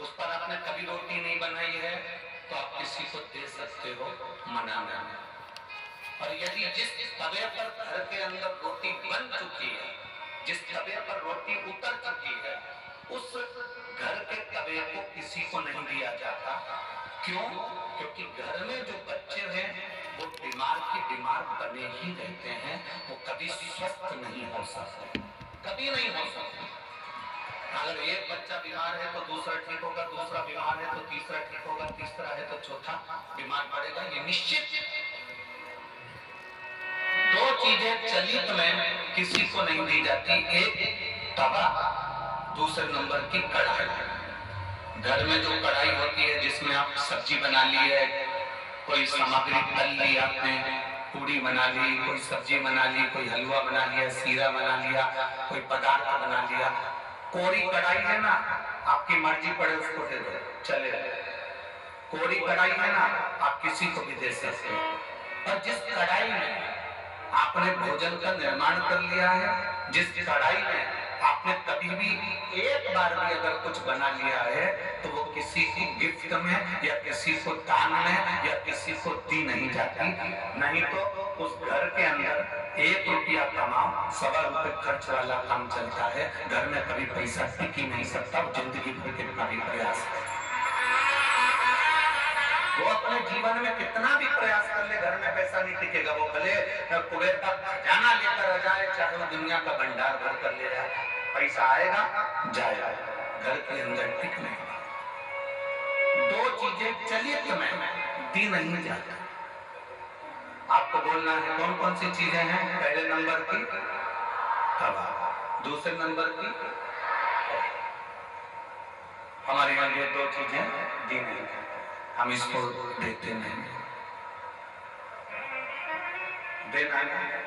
उस पर आपने कभी रोटी नहीं बनाई है तो आप किसी को दे सकते हो मना और यदि जिस तवे पर घर के अंदर रोटी बन चुकी है, जिस तवे पर रोटी उतर चुकी है, उस घर के तवे को किसी को नहीं दिया जाता। क्यों? क्योंकि घर में जो बच्चे हैं, वो बीमार की बीमार बने ही रहते हैं, वो कभी स्वस्थ नहीं हो सकते। कभी नहीं हो सकते। बच्चा बीमार है तो दूसरा ठीक होगा, दूसरा बीमार है तो तीसरा ठीक होगा, तीसरा है तो चौथा बीमार पड़ेगा, ये निश्चित। दो चीज़ें चलित में किसी को नहीं दी जाती, एक तवा, दूसरे नंबर की कढ़ाई। घर में जो कढ़ाई होती है, जिसमें आप सब्ज़ी बना ली है, कोई सामग्री तल ली आपने पूरी बना ली, कोई सब्ज़ी बना ली, कोई हलवा बना लिया, सीरा बना लिया, कोई पदार्थ बना लिया कोरी कढ़ाई है ना, आपकी मर्ज़ी पड़े उसको दे दो, चले। कोरी कढ़ाई है ना, आप किसी को भी दे सकते हो। और जिस कढ़ाई में आपने भोजन का निर्माण कर लिया है, जिस कढ़ाई में आपने कभी भी एक बार भी अगर कुछ बना लिया है तो वो किसी की गिफ्ट में, या किसी को दान में, या किसी को दी नहीं जाती। नहीं तो उस घर के अंदर एक रुपया कमाओ सवा रुपए खर्च वाला काम चलता है। घर में कभी पैसा टिक ही नहीं सकता ज़िंदगी भर के कभी प्रयास। है वो अपने जीवन में कितना भी प्रयास कर ले, घर में पैसा नहीं टिकेगा। वो भले कुबेर का खजाना लेकर आ जाए, चाहे वो दुनिया का भंडार भर कर ले जाए। पैसा आएगा, जाएगा। घर के अंदर टिक नहीं दो चीज़ें चलित में दी नहीं जाती। आपको बोलना है कौन कौन सी चीज़ें हैं? पहले नंबर की दूसरे नंबर की? हमारे यहाँ ये दो चीज़ें दी नहीं हम इसको देते नहीं। देना है।